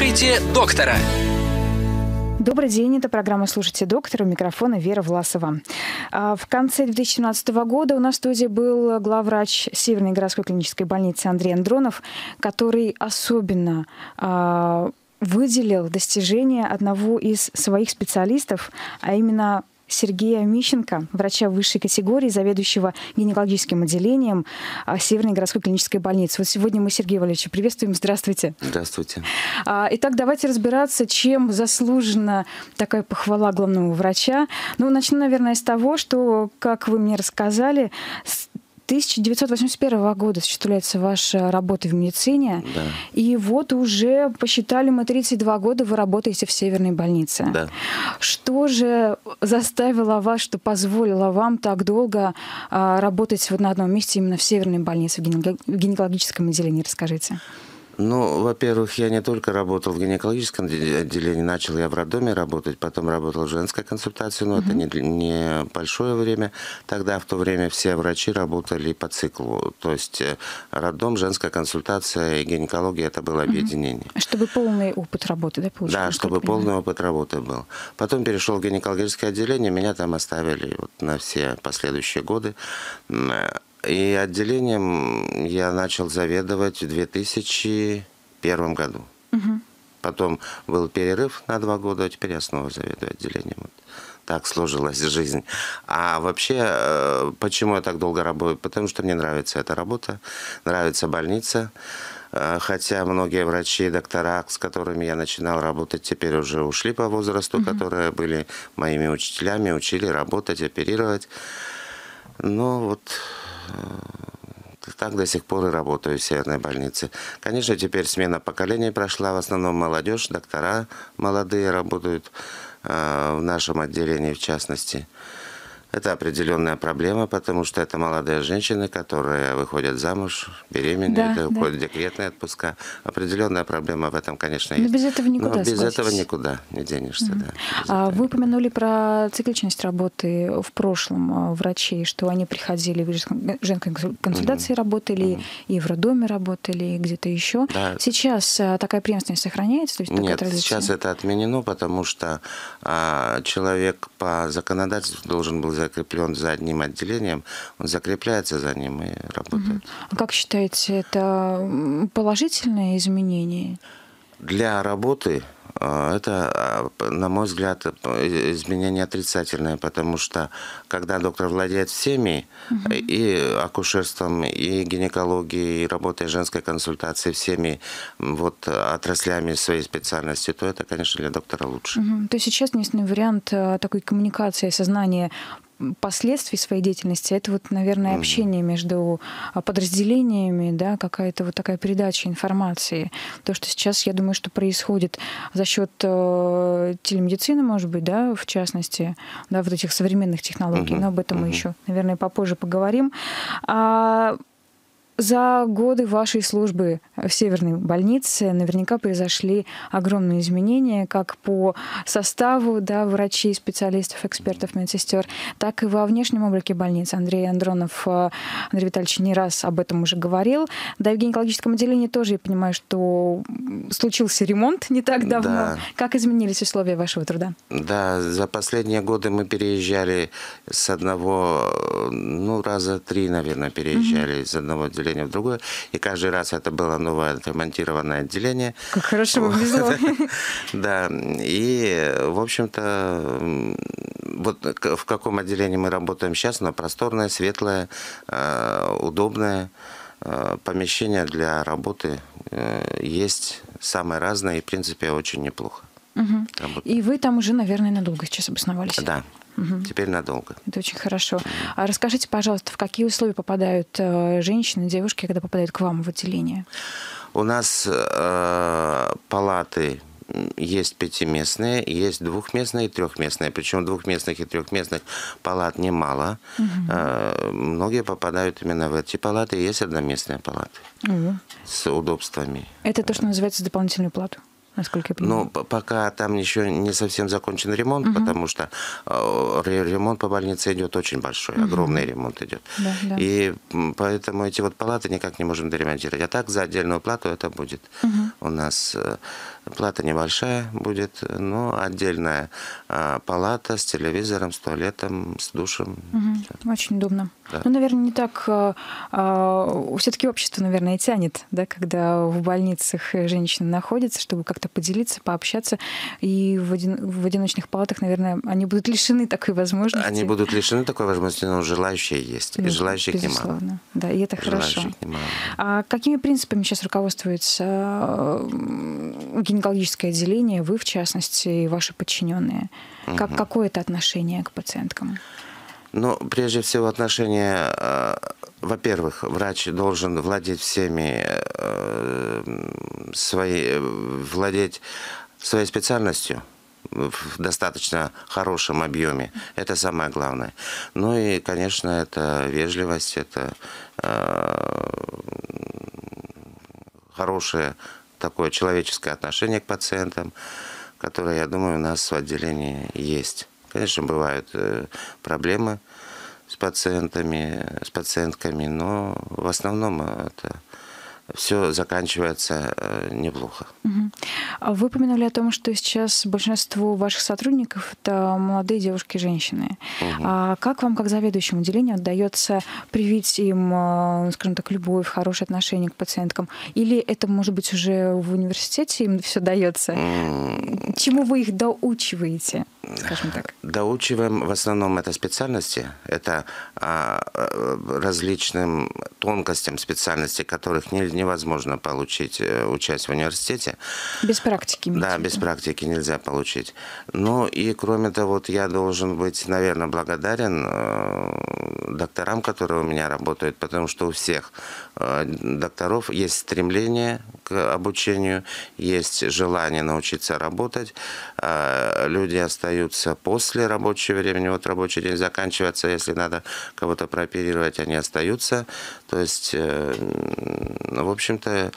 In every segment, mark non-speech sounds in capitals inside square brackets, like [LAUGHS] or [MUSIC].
Слушайте доктора. Добрый день, это программа «Слушайте доктора», у микрофона Вера Власова. А, в конце 2017 года у нас в студии был главврач Северной городской клинической больницы Андрей Андронов, который особенно а, выделил достижение одного из своих специалистов, а именно Сергея Мищенко, врача высшей категории, заведующего гинекологическим отделением а, Северной городской клинической больницы. Вот сегодня мы Сергея Валерьевича приветствуем. Здравствуйте. Здравствуйте. А, итак, давайте разбираться, чем заслужена такая похвала главного врача. Ну, начну, наверное, с того, что, как вы мне рассказали, 1981 года осуществляется ваша работа в медицине. Да. И вот уже посчитали мы 32 года вы работаете в Северной больнице. Да. Что же заставило вас, что позволило вам так долго а, работать вот на одном месте именно в Северной больнице, в гинекологическом отделении? Расскажите. Ну, во-первых, я не только работал в гинекологическом отделении, начал я в роддоме работать, потом работал в женской консультации, но угу. это не, не большое время. Тогда в то время все врачи работали по циклу, то есть э, роддом, женская консультация и гинекология это было объединение. Угу. Чтобы полный опыт работы, да, получился? Да, чтобы полный опыт работы был. Потом перешел в гинекологическое отделение, меня там оставили вот на все последующие годы. И отделением я начал заведовать в 2001 году. Угу. Потом был перерыв на два года, а теперь я снова заведую отделением. Вот так сложилась жизнь. А вообще, э, почему я так долго работаю? Потому что мне нравится эта работа, нравится больница. Э, хотя многие врачи и доктора, с которыми я начинал работать, теперь уже ушли по возрасту, угу. которые были моими учителями, учили работать, оперировать. Но вот Э, так до сих пор и работаю в Северной больнице. Конечно, теперь смена поколений прошла, в основном молодежь, доктора молодые работают э, в нашем отделении в частности. Это определенная проблема, потому что это молодые женщины, которые выходят замуж, беременные, да, уходят да. декретные отпуска. Определенная проблема в этом, конечно, есть. Но без этого никуда, Но без этого никуда не денешься, mm-hmm. да. А вы упомянули про цикличность работы в прошлом а, врачей, что они приходили в женской консультации mm-hmm. работали, mm-hmm. и в роддоме работали, и где-то еще. Да. Сейчас а, такая преемственность сохраняется? То есть Нет, сейчас это отменено, потому что а, человек по законодательству должен был закреплен за одним отделением, он закрепляется за ним и работает. А как считаете, это положительное изменение? Для работы а, это, а, на мой взгляд, изменение отрицательное, потому что когда доктор владеет всеми, угу. и акушерством, и гинекологией, и работой женской консультации, всеми вот отраслями своей специальности, то это, конечно, для доктора лучше. Угу. То есть сейчас единственный вариант такой коммуникации, сознания последствий своей деятельности, это вот, наверное, общение между а, подразделениями, да, какая-то вот такая передача информации. То, что сейчас, я думаю, что происходит за счет э, телемедицины, может быть, да, в частности, да, вот этих современных технологий, но об этом мы еще, наверное, попозже поговорим. А за годы вашей службы в Северной больнице наверняка произошли огромные изменения как по составу да, врачей, специалистов, экспертов, медсестер, так и во внешнем облике больницы. Андрей Андронов, э, Андрей Витальевич не раз об этом уже говорил. Да, в гинекологическом отделении тоже я понимаю, что случился ремонт не так давно. Да. Как изменились условия вашего труда? Да, за последние годы мы переезжали с одного, ну, раза три, наверное, переезжали угу. из одного отделения отделение в другое. И каждый раз это было новое отремонтированное отделение. Как хорошо вам везло. [LAUGHS] Да. И, в общем-то, вот в каком отделении мы работаем сейчас, оно просторное, светлое, э, удобное. Э, помещение для работы э, есть самое разное и, в принципе, очень неплохо. Угу. И вы там уже, наверное, надолго сейчас обосновались? Да, Угу. Теперь надолго. Это очень хорошо. А расскажите, пожалуйста, в какие условия попадают э, женщины, девушки, когда попадают к вам в отделение? У нас э, палаты есть пятиместные, есть двухместные и трехместные. Причем двухместных и трехместных палат немало. Угу. Э, многие попадают именно в эти палаты. Есть одноместные палаты угу. с удобствами. Это то, что называется дополнительную плату? Насколько я понимаю. Ну, пока там еще не совсем закончен ремонт, угу. потому что э, ремонт по больнице идет очень большой, угу. огромный ремонт идет. Да, да. И поэтому эти вот палаты никак не можем доремонтировать. А так за отдельную плату это будет угу. у нас э, Плата небольшая будет, но отдельная а, палата с телевизором, с туалетом, с душем. Угу, очень удобно. Да. Ну, наверное, не так... А, все-таки общество, наверное, и тянет, да, когда в больницах женщины находятся, чтобы как-то поделиться, пообщаться. И в, один, в одиночных палатах, наверное, они будут лишены такой возможности. Они будут лишены такой возможности, но желающие есть. И желающих безусловно. немало. Да, и это хорошо. Немало. А какими принципами сейчас руководствуется гинекологическое отделение, вы в частности, и ваши подчиненные? Как, какое это отношение к пациенткам? Ну, прежде всего, отношение, э, во-первых, врач должен владеть всеми э, своей, владеть своей специальностью в достаточно хорошем объеме. Это самое главное. Ну и, конечно, это вежливость, это э, хорошее такое человеческое отношение к пациентам, которое, я думаю, у нас в отделении есть. Конечно, бывают э, проблемы с пациентами, с пациентками, но в основном это все заканчивается э, неплохо. Угу. Вы упомянули о том, что сейчас большинство ваших сотрудников это молодые девушки и женщины. Угу. А как вам, как заведующему отделению, удается привить им, э, скажем так, любовь, хорошее отношение к пациенткам? Или это, может быть, уже в университете им все дается? Чему вы их доучиваете? скажем так? Доучиваем в основном это специальности, это а, различным тонкостям специальностей, которых не, невозможно получить, э, учась в университете. Без практики? Да, без практики нельзя получить. Ну и кроме того, вот я должен быть, наверное, благодарен э, докторам, которые у меня работают, потому что у всех э, докторов есть стремление к обучению, есть желание научиться работать. Люди остаются после рабочего времени, вот рабочий день заканчивается, если надо кого-то прооперировать, они остаются. То есть, в общем-то,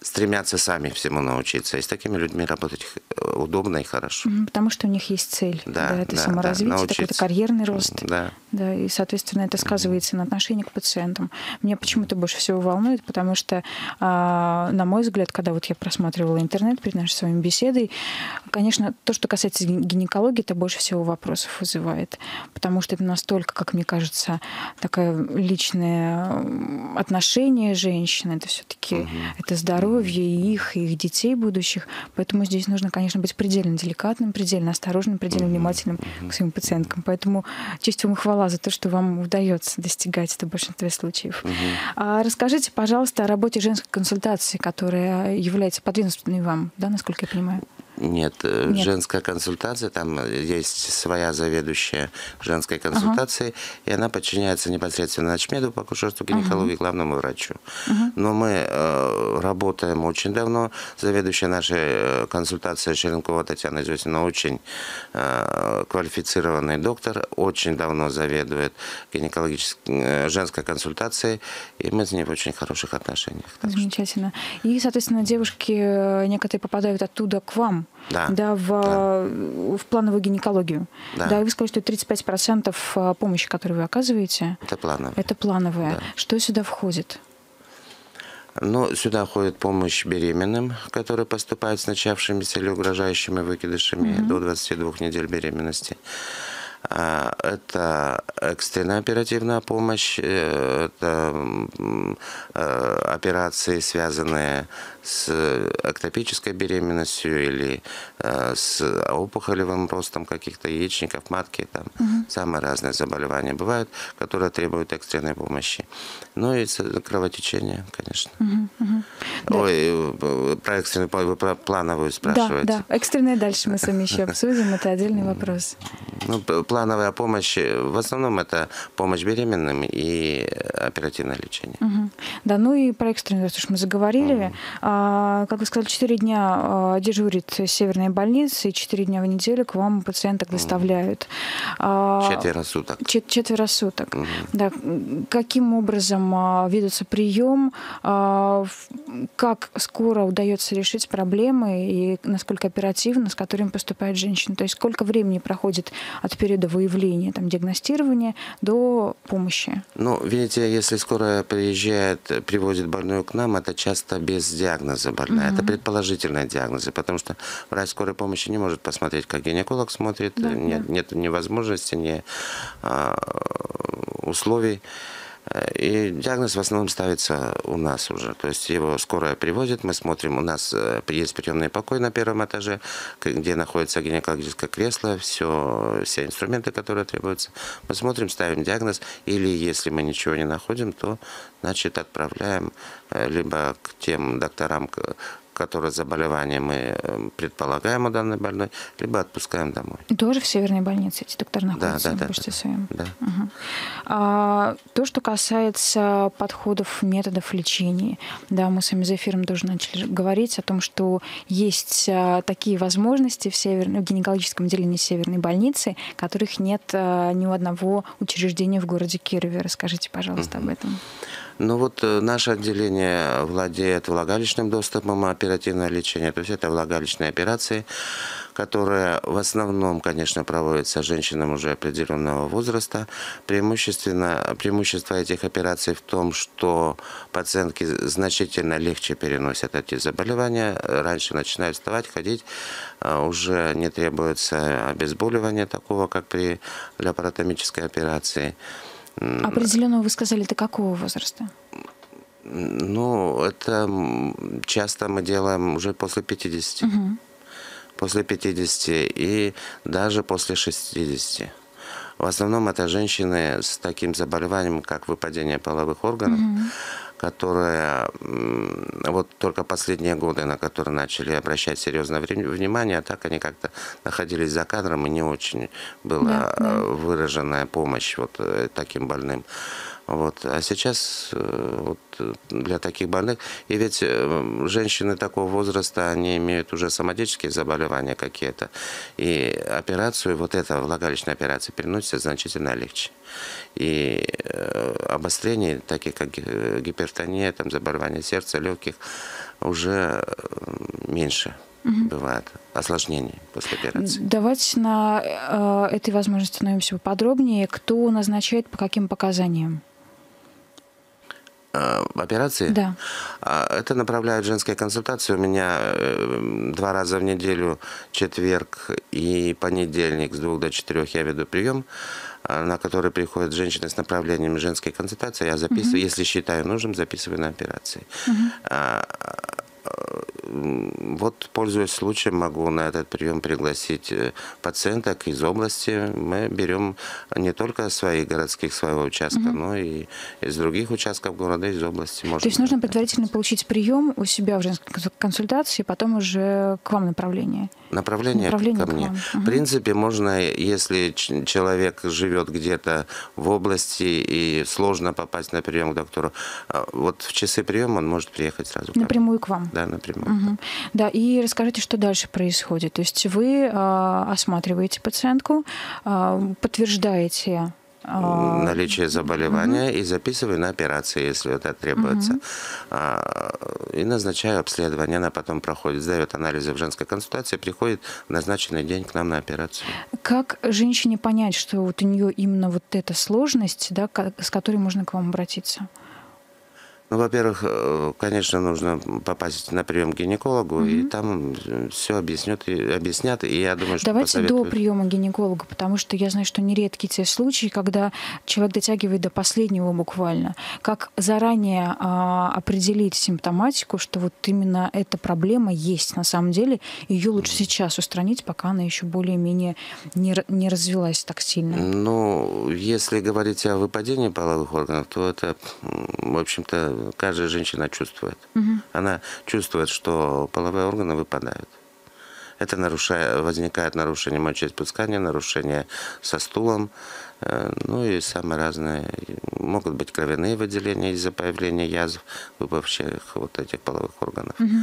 стремятся сами всему научиться. И с такими людьми работать удобно и хорошо. Потому что у них есть цель. Да, да это да, саморазвитие, да, какой-то карьерный рост. Да. да. И, соответственно, это сказывается на отношении к пациентам. Меня почему-то больше всего волнует, потому что, а, на мой взгляд, когда вот я просматривала интернет перед нашей с вами беседой, конечно, то, что касается гинекологии, это больше всего вопросов вызывает. Потому что это настолько, как мне кажется, такое личное отношение женщины. Это все-таки угу. это здоровье и их, и их детей будущих. Поэтому здесь нужно, конечно, быть предельно деликатным, предельно осторожным, предельно внимательным к своим пациенткам. Поэтому честь вам и хвала за то, что вам удается достигать это в большинстве случаев. Угу. А расскажите, пожалуйста, о работе женской консультации, которая является подведомственной вам, да, насколько я понимаю? Нет, э, Нет, женская консультация, там есть своя заведующая женской консультацией, ага. и она подчиняется непосредственно начмеду по акушерству, гинекологии, ага. главному врачу. Ага. Но мы э, работаем очень давно. Заведующая нашей э, консультации Черенкова Татьяна Зюсина очень э, квалифицированный доктор, очень давно заведует гинекологической э, женской консультацией, и мы с ней в очень хороших отношениях. Замечательно. И, соответственно, девушки э, некоторые попадают оттуда к вам да, да, в, да. в плановую гинекологию. Да. да, и вы сказали, что 35% а, помощи, которую вы оказываете, это плановая. Это плановая. Да. Что сюда входит? Ну, сюда входит помощь беременным, которые поступают с начавшимися или угрожающими выкидышами угу. до 22 недель беременности. А, это экстренная оперативная помощь, э, это э, операции, связанные с эктопической беременностью или э, с опухолевым ростом каких-то яичников, матки, там угу. самые разные заболевания бывают, которые требуют экстренной помощи. Ну и кровотечение, конечно. Угу, угу. Ой, да. про экстренную, вы про плановую спрашиваете? Да, да. Экстренная дальше мы с вами еще обсудим, это отдельный вопрос. Ну, плановая помощь, в основном это помощь беременным и оперативное лечение. Угу. Да, ну и про экстренную, то, что мы заговорили. Mm. А, как вы сказали, 4 дня а, дежурит северная больница, и 4 дня в неделю к вам пациенток доставляют. А, четверо суток. Чет четверо суток. Mm. Да. Каким образом ведется прием? Как скоро удается решить проблемы и насколько оперативно, с которыми поступает женщина? То есть сколько времени проходит от периода выявления, там, диагностирования до помощи? Ну, видите, если скоро приезжает, привозит больную к нам, это часто без диагноза больная. Mm-hmm. Это предположительные диагнозы, потому что врач скорой помощи не может посмотреть, как гинеколог смотрит. Да, нет, да. нет ни возможности, ни а, условий. И диагноз в основном ставится у нас уже. То есть его скорая привозит, мы смотрим, у нас э, есть приемный покой на первом этаже, где находится гинекологическое кресло, все, все инструменты, которые требуются. Мы смотрим, ставим диагноз, или если мы ничего не находим, то значит отправляем э, либо к тем докторам, которое заболевание мы э, предполагаем у данной больной, либо отпускаем домой. Тоже в северной больнице эти доктора находятся? Да, да, да. да, своем. да. Угу. А, то, что касается подходов, методов лечения, да, мы с вами за эфиром тоже начали говорить о том, что есть а, такие возможности в, северной, в гинекологическом отделении северной больницы, которых нет а, ни у одного учреждения в городе Кирове. Расскажите, пожалуйста, угу. об этом. Ну вот э, наше отделение владеет влагалищным доступом оперативное лечение, то есть это влагалищные операции, которые в основном, конечно, проводятся женщинам уже определенного возраста. Преимущественно, преимущество этих операций в том, что пациентки значительно легче переносят эти заболевания, раньше начинают вставать, ходить, а уже не требуется обезболивания такого, как при лапаротомической операции. Определенно вы сказали, до какого возраста? Ну, это часто мы делаем уже после 50. Угу. После 50 и даже после 60. В основном это женщины с таким заболеванием, как выпадение половых органов, угу. которые вот только последние годы, на которые начали обращать серьезное внимание, а так они как-то находились за кадром, и не очень была да, да. выраженная помощь вот э, таким больным. Вот. А сейчас э, вот, для таких больных, и ведь э, женщины такого возраста, они имеют уже соматические заболевания какие-то, и операцию, вот эта влагалищная операция переносится значительно легче. И э, обострение, такие как гипертония, там, заболевания сердца, легких, уже меньше угу. бывает осложнений после операции. Давайте на э, этой возможности становимся подробнее. Кто назначает по каким показаниям? Э, операции? Да. А, это направляют женские консультации. У меня э, два раза в неделю, четверг и понедельник с двух до четырех я веду прием, э, на который приходят женщины с направлением женской консультации. Я записываю, угу. если считаю нужным, записываю на операции. Угу вот, пользуясь случаем, могу на этот прием пригласить э, пациенток из области. Мы берем не только своих городских, своего участка, угу. но и из других участков города, из области. Можно То есть нужно предварительно получить прием у себя в женской консультации, потом уже к вам направление? Направление, направление ко мне. Угу. В принципе, можно, если человек живет где-то в области и сложно попасть на прием к доктору, а, вот в часы приема он может приехать сразу. Напрямую к вам? Да, напрямую. Угу. Да, и расскажите, что дальше происходит. То есть вы э, осматриваете пациентку, э, подтверждаете а, наличие заболевания угу. и записываю на операции, если это требуется. Угу. И назначаю обследование, она потом проходит, сдает анализы в женской консультации, приходит в назначенный день к нам на операцию. Как женщине понять, что вот у нее именно вот эта сложность, да, с которой можно к вам обратиться? Ну, во-первых, э, конечно, нужно попасть на прием к гинекологу, угу. и там все объяснят, и, объяснят, и я думаю, что Давайте посоветуют... до приема гинеколога, потому что я знаю, что нередки те случаи, когда человек дотягивает до последнего буквально. Как заранее а, определить симптоматику, что вот именно эта проблема есть на самом деле, ее лучше сейчас устранить, пока она еще более-менее не, не развилась так сильно? Ну, если говорить о выпадении половых органов, то это, в общем-то, каждая женщина чувствует. Угу. Она чувствует, что половые органы выпадают. это нарушает, возникает нарушение мочеиспускания, нарушение со стулом, э, ну и самые разные. Могут быть кровяные выделения из-за появления язв, выпавших вот этих половых органов. Угу.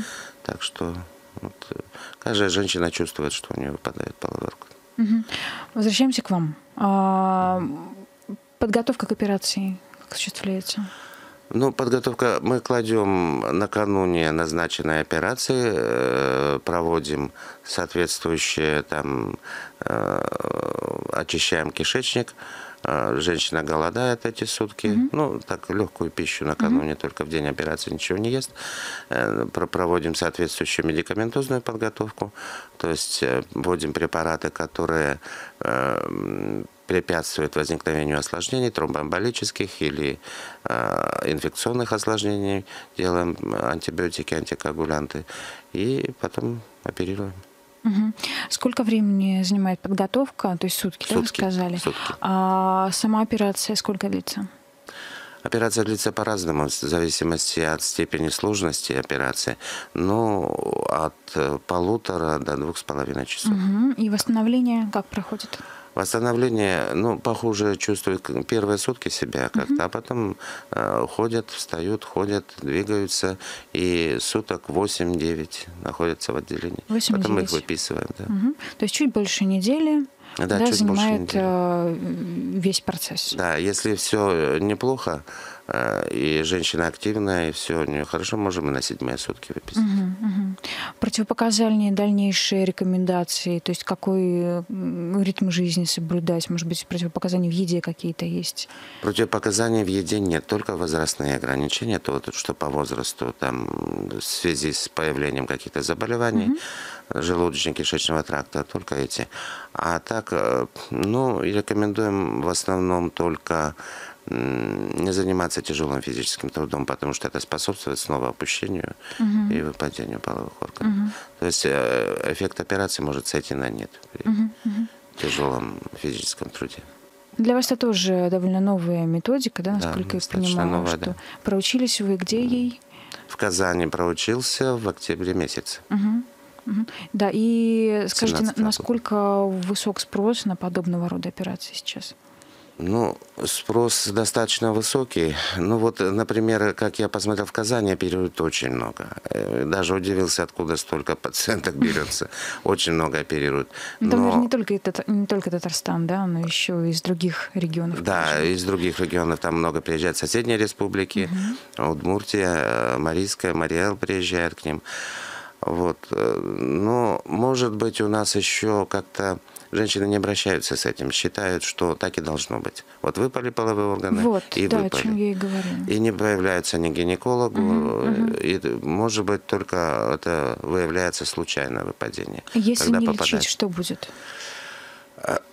Так что вот, э, каждая женщина чувствует, что у нее выпадает половой орган. Угу. Возвращаемся к вам. А, подготовка к операции как осуществляется? Ну, подготовка, мы кладем накануне назначенной операции, э, проводим соответствующие, там, э, очищаем кишечник, женщина голодает эти сутки, mm-hmm. ну, так, легкую пищу накануне, mm-hmm. только в день операции ничего не ест. Проводим соответствующую медикаментозную подготовку, то есть вводим препараты, которые препятствует возникновению осложнений тромбоэмболических или э, инфекционных осложнений. Делаем антибиотики, антикоагулянты и потом оперируем. Угу. Сколько времени занимает подготовка? То есть сутки, сутки да, вы сказали? Сутки. А сама операция сколько длится? Операция длится по-разному, в зависимости от степени сложности операции. Но от э, полутора до двух с половиной часов. Угу. И восстановление как проходит? Восстановление, ну, похуже чувствуют первые сутки себя как-то, угу. а потом э, ходят, встают, ходят, двигаются, и суток 8-9 находятся в отделении. 8 потом мы их выписываем. Да. Угу. То есть чуть больше недели да, да, чуть занимает больше недели. Э, весь процесс. Да, если все неплохо, Э, и женщина активная, и все у нее хорошо, можем и на седьмые сутки выписать. Угу, угу. Противопоказания, дальнейшие рекомендации, то есть какой ритм жизни соблюдать, может быть, противопоказания в еде какие-то есть? Противопоказаний в еде нет, только возрастные ограничения, то, что по возрасту, там, в связи с появлением каких-то заболеваний, угу. желудочно-кишечного тракта, только эти. А так, э, ну, рекомендуем в основном только заниматься тяжелым физическим трудом, потому что это способствует снова опущению угу. и выпадению половых органов. Угу. То есть э, эффект операции может сойти на нет при угу. тяжелом физическом труде. Для вас это тоже довольно новая методика, да, насколько да, я понимаю, новая, что да. проучились вы где ей? В Казани проучился в октябре месяце. Угу. Да, и скажите, насколько высок спрос на подобного рода операции сейчас? Ну, спрос достаточно высокий. Ну вот, например, как я посмотрел, в Казани оперируют очень много. Э, даже удивился, откуда столько пациенток [LAUGHS] берется. Очень много оперируют. Но... Там, наверное, не только, не только Татарстан, да, но еще из других регионов. Да, из других регионов там много приезжают. Соседние республики, угу. Удмуртия, э, Марийская, Мариэл приезжает к ним. Вот. Э, но, может быть, у нас еще как-то женщины не обращаются с этим, считают, что так и должно быть. Вот выпали половые органы вот, и да, выпали. о чем я и говорю. И не появляются ни гинекологу, угу, и, может быть, только это выявляется случайное выпадение. Если не попадает... лечить, что будет?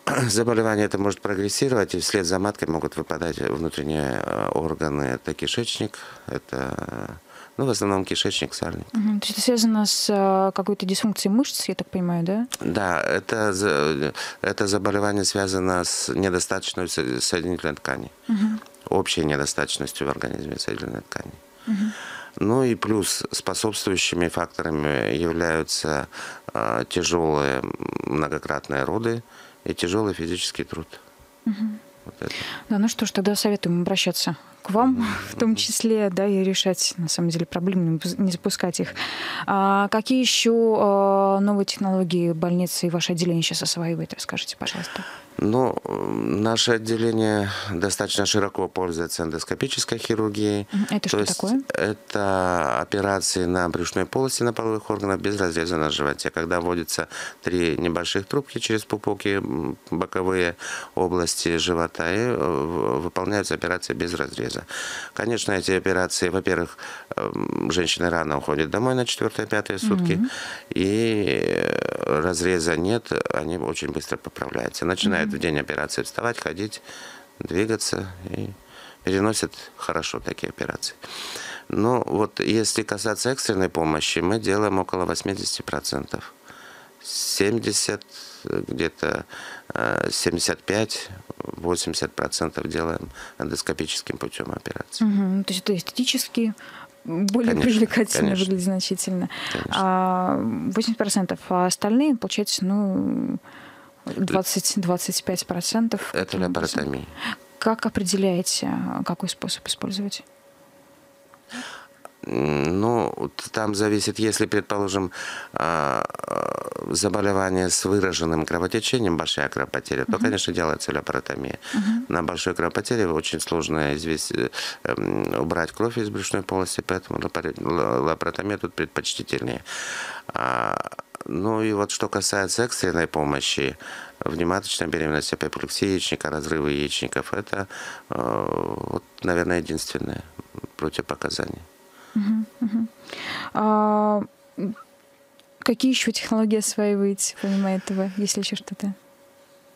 [CLEARS THROAT] Заболевание это может прогрессировать, и вслед за маткой могут выпадать внутренние э, органы. Это кишечник, это ну, в основном кишечник, сальник. Угу. То есть это связано с э, какой-то дисфункцией мышц, я так понимаю, да? Да, это, это заболевание связано с недостаточностью соединительной ткани. Угу. Общей недостаточностью в организме соединительной ткани. Угу. Ну и плюс способствующими факторами являются э, тяжелые многократные роды и тяжелый физический труд. Угу. Вот это. Да, ну что ж, тогда советуем обращаться к вам [LAUGHS] в том числе, да, и решать, на самом деле, проблемы, не запускать их. А какие еще а, новые технологии больницы и ваше отделение сейчас осваивает? Расскажите, пожалуйста. Ну, наше отделение достаточно широко пользуется эндоскопической хирургией. Это То что есть такое? Это операции на брюшной полости на половых органах без разреза на животе, когда вводятся три небольших трубки через пупок и боковые области живота и э, выполняются операции без разреза. Конечно, эти операции, во-первых, эм, женщины рано уходят домой на 4-5 сутки, mm-hmm. и разреза нет, они очень быстро поправляются. Начинают начинают в день операции вставать, ходить, двигаться и переносят хорошо такие операции. Но вот если касаться экстренной помощи, мы делаем около 80%. 70, где-то 75-80% э, делаем эндоскопическим путем операции. Угу, то есть это эстетически более Конечно, привлекательно конечно. выглядит значительно. Конечно. А 80%, а остальные, получается, ну, 20-25%. Это лапаротомия. Как определяете, какой способ использовать? Ну, там зависит, если, предположим, а, а, заболевание с выраженным кровотечением, большая кровопотеря, то, конечно, делается лапаротомия. На большой кровопотере очень сложно известь, э, эм, убрать кровь из брюшной полости, поэтому лапаротомия тут предпочтительнее. А, Ну и вот что касается экстренной помощи, внематочная беременность, апоплексия яичника, разрывы яичников, это, э, вот, наверное, единственное противопоказание. А, какие еще технологии осваиваете, помимо этого, если еще что-то?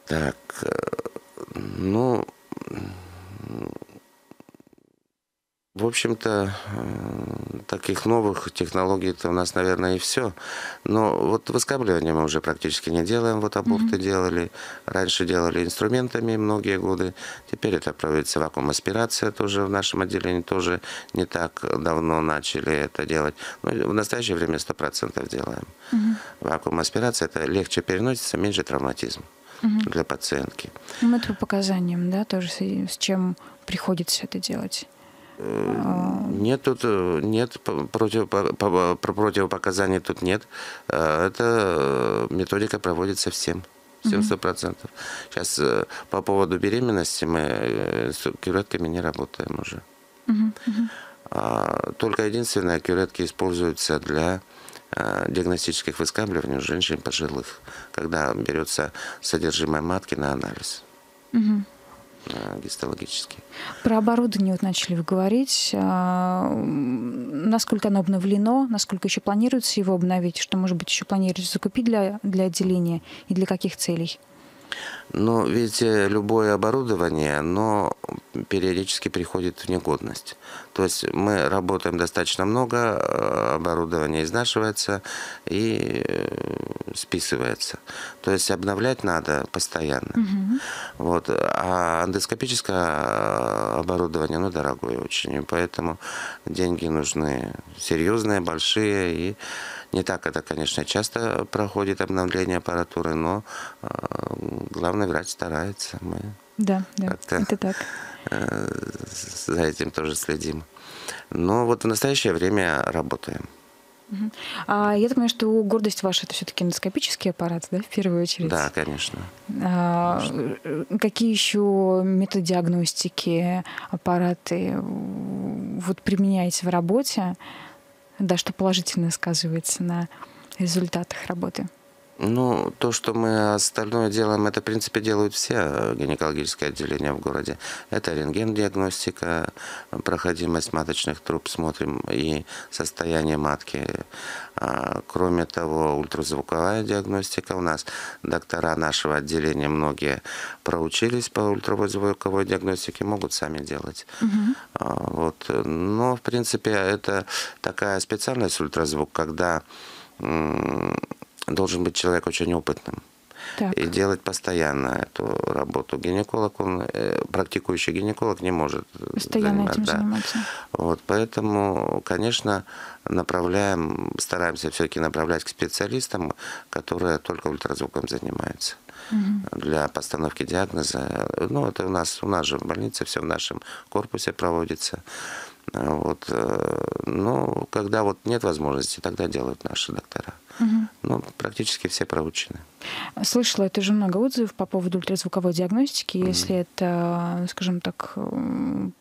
Так, э, ну, в общем-то, э, таких новых технологий-то у нас, наверное, и все. Но вот выскабливание мы уже практически не делаем. Вот аборты делали. Раньше делали инструментами многие годы. Теперь это проводится вакуум-аспирация тоже в нашем отделении. Тоже не так давно начали это делать. Но в настоящее время 100% делаем. Вакуум-аспирация – это легче переносится, меньше травматизм для пациентки. Ну, это по показаниям, да, тоже с чем приходится это делать. Нет, тут э, нет против, по- по- про противопоказаний тут нет. Э, Это э, методика проводится всем. Всем сто процентов. Сейчас по поводу беременности мы с кюретками не работаем уже. А, Только единственное, кюретки используются для диагностических выскабливаний у женщин пожилых, когда берется содержимое матки на анализ э, гистологический. Про оборудование вот начали вы говорить. А, Насколько оно обновлено, насколько еще планируется его обновить, что, может быть, еще планируется закупить для, для отделения и для каких целей? Ну, видите, любое оборудование, оно периодически приходит в негодность. То есть мы работаем достаточно много, э, оборудование изнашивается и э, списывается. То есть обновлять надо постоянно. Вот. А эндоскопическое э, оборудование, ну, дорогое очень. И поэтому деньги нужны серьезные, большие. И не так это, конечно, часто проходит обновление аппаратуры, но главный врач старается. Мы Да, да, это так. Э, за этим тоже следим. Но вот в настоящее время работаем. А я так понимаю, что гордость ваша это все-таки эндоскопический аппарат, да, в первую очередь? Да, конечно. А, э, какие еще методы диагностики, аппараты вот применяете в работе, да, что положительно сказывается на результатах работы? Ну, то, что мы остальное делаем, это, в принципе, делают все э, гинекологические отделения в городе. Это рентген-диагностика, проходимость маточных труб, смотрим и состояние матки. А, Кроме того, ультразвуковая диагностика. У нас доктора нашего отделения многие проучились по ультразвуковой диагностике, могут сами делать. А, Вот. Но, в принципе, это такая специальность ультразвук, когда должен быть человек очень опытным. Так. И делать постоянно эту работу. Гинеколог, он, э, практикующий гинеколог не может Постоянно занимать- этим да. заниматься. Вот, поэтому, конечно, направляем, стараемся все-таки направлять к специалистам, которые только ультразвуком занимаются для постановки диагноза. Ну, это у нас, у нас же в больнице все в нашем корпусе проводится. Вот, э, ну, когда вот нет возможности, тогда делают наши доктора. Ну, практически все проучены. Слышала я тоже много отзывов по поводу ультразвуковой диагностики. Если это, скажем так,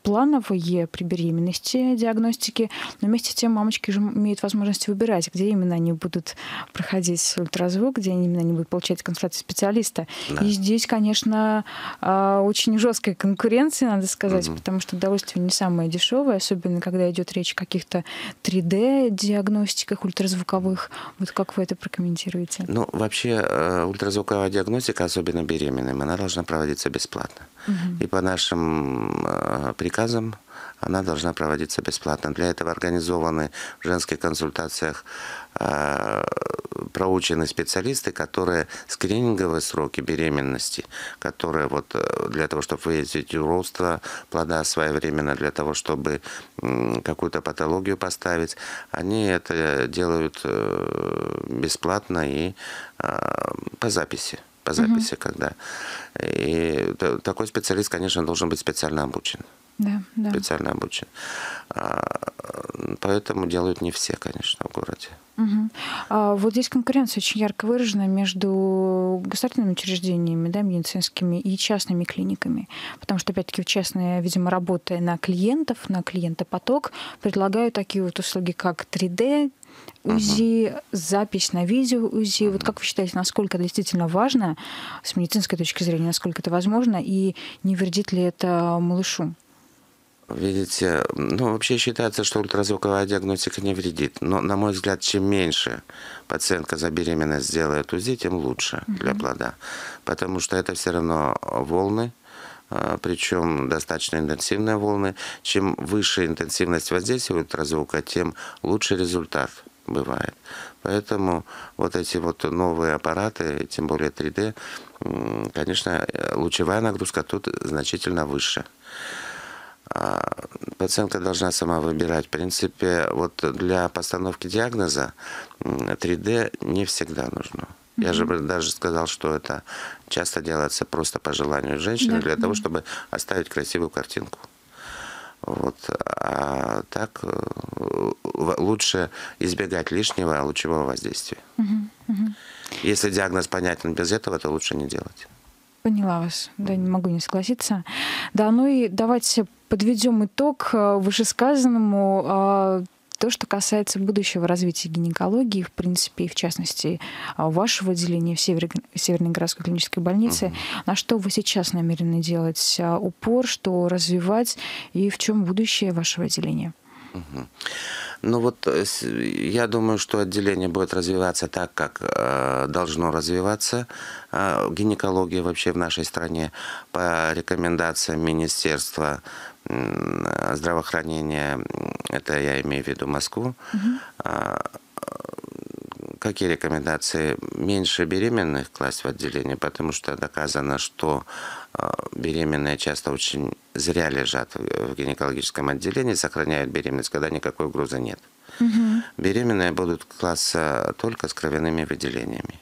плановые при беременности диагностики, но вместе с тем мамочки же имеют возможность выбирать, где именно они будут проходить ультразвук, где именно они будут получать консультацию специалиста. Да. И здесь, конечно, а, очень жесткая конкуренция, надо сказать, потому что удовольствие не самое дешевое, особенно когда идет речь о каких-то 3D-диагностиках ультразвуковых. Вот как вы это прокомментируете? Ну, вообще, э, ультразвуковая диагностика, особенно беременным, она должна проводиться бесплатно. И по нашим э, приказам она должна проводиться бесплатно. Для этого организованы в женских консультациях э, проучены специалисты, которые скрининговые сроки беременности, которые вот э, для того, чтобы выяснить уродство плода своевременно, для того, чтобы какую-то патологию поставить, они это делают э, бесплатно и по записи по записи, угу. когда. И такой специалист, конечно, должен быть специально обучен. Да, да. Специально обучен. А, поэтому делают не все, конечно, в городе. Угу. А вот здесь конкуренция очень ярко выражена между государственными учреждениями, да, медицинскими и частными клиниками. Потому что, опять-таки, частные, видимо, работая на клиентов, на клиентопоток, предлагают такие вот услуги, как 3D, УЗИ, угу. запись на видео УЗИ. Угу. Вот как вы считаете, насколько это действительно важно с медицинской точки зрения, насколько это возможно, и не вредит ли это малышу? Видите, ну вообще считается, что ультразвуковая диагностика не вредит. Но, на мой взгляд, чем меньше пациентка за беременность сделает УЗИ, тем лучше угу. для плода. Потому что это все равно волны, а, причем достаточно интенсивные волны. Чем выше интенсивность воздействия ультразвука, тем лучше результат бывает. Поэтому вот эти вот новые аппараты, тем более 3D, конечно, лучевая нагрузка тут значительно выше. А, пациентка должна сама выбирать. В принципе, вот для постановки диагноза 3D не всегда нужно. Я же даже сказал, что это часто делается просто по желанию женщины yeah. для того, чтобы оставить красивую картинку. Вот. А так э, лучше избегать лишнего лучевого воздействия. Mm-hmm. Если диагноз понятен без этого, то лучше не делать. Поняла вас. Да, не могу не согласиться. Да, ну и давайте подведем итог э, вышесказанному. А, то, что касается будущего развития гинекологии, в принципе, и в частности а, вашего отделения в Север... Северной городской клинической больнице, угу. на что вы сейчас намерены делать а, упор, что развивать и в чем будущее вашего отделения? Угу. Ну вот э, я думаю, что отделение будет развиваться так, как э, должно развиваться. Э, гинекология вообще в нашей стране по рекомендациям Министерства здравоохранения, это я имею в виду Москву, угу. Какие рекомендации? Меньше беременных класть в отделение, потому что доказано, что а, беременные часто очень зря лежат в гинекологическом отделении, сохраняют беременность, когда никакой угрозы нет. Угу. Беременные будут класться только с кровяными выделениями.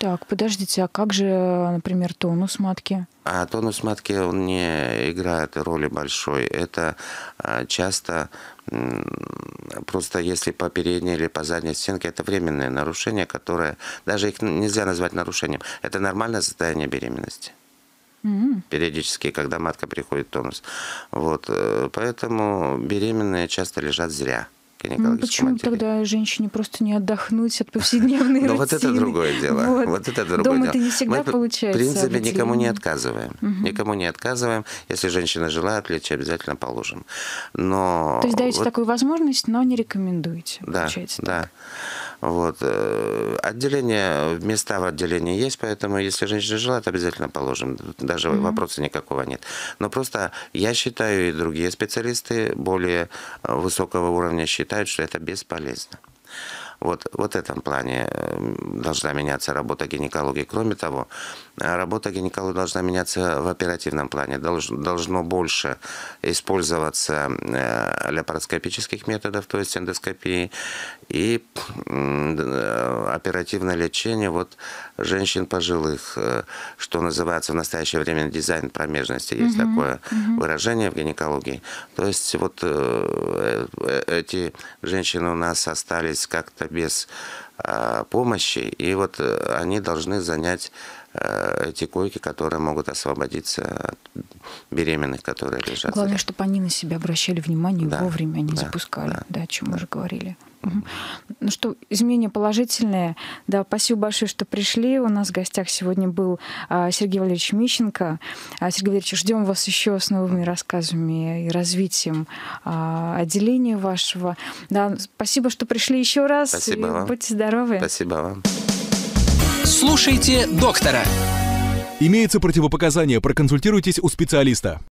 Так, подождите, а как же, например, тонус матки? А тонус матки, он не играет роли большой. Это а, часто просто если по передней или по задней стенке, это временное нарушение, которое, даже их нельзя назвать нарушением, это нормальное состояние беременности. Mm-hmm. Периодически, когда матка приходит в тонус. Вот, э, поэтому беременные часто лежат зря ну, почему отделении. тогда женщине просто не отдохнуть от повседневной [LAUGHS] Ну, вот это другое дело. Вот, это другое Дома дело. это не всегда получается. В принципе, никому не отказываем. Никому не отказываем. Если женщина желает лечь, обязательно положим. Но... То есть даете такую возможность, но не рекомендуете, да, Да. Вот. Э, отделение, места в отделении есть, поэтому если женщина желает, обязательно положим. Даже mm-hmm. вопроса никакого нет. Но просто я считаю, и другие специалисты более э, высокого уровня считают, что это бесполезно. Вот, вот в этом плане э, должна меняться работа гинекологии. Кроме того, работа гинекологии должна меняться в оперативном плане. Долж, должно больше использоваться лапароскопических методов, то есть эндоскопии, и оперативное лечение вот женщин пожилых, э, что называется в настоящее время дизайн промежности, есть угу, такое угу. выражение в гинекологии. То есть вот э, э, эти женщины у нас остались как-то без а, помощи, и вот они должны занять эти койки, которые могут освободиться от беременных, которые лежат. Главное, чтобы они на себя обращали внимание да, вовремя, они да, запускали, да, да, о чем да. мы уже говорили. Ну что, изменения положительные. Да, спасибо большое, что пришли. У нас в гостях сегодня был а, Сергей Валерьевич Мищенко. А, Сергей Валерьевич, ждем вас еще с новыми рассказами и развитием а, отделения вашего. Да, спасибо, что пришли еще раз. Спасибо вам. Будьте здоровы. Спасибо вам. Слушайте доктора. Имеется противопоказание, проконсультируйтесь у специалиста.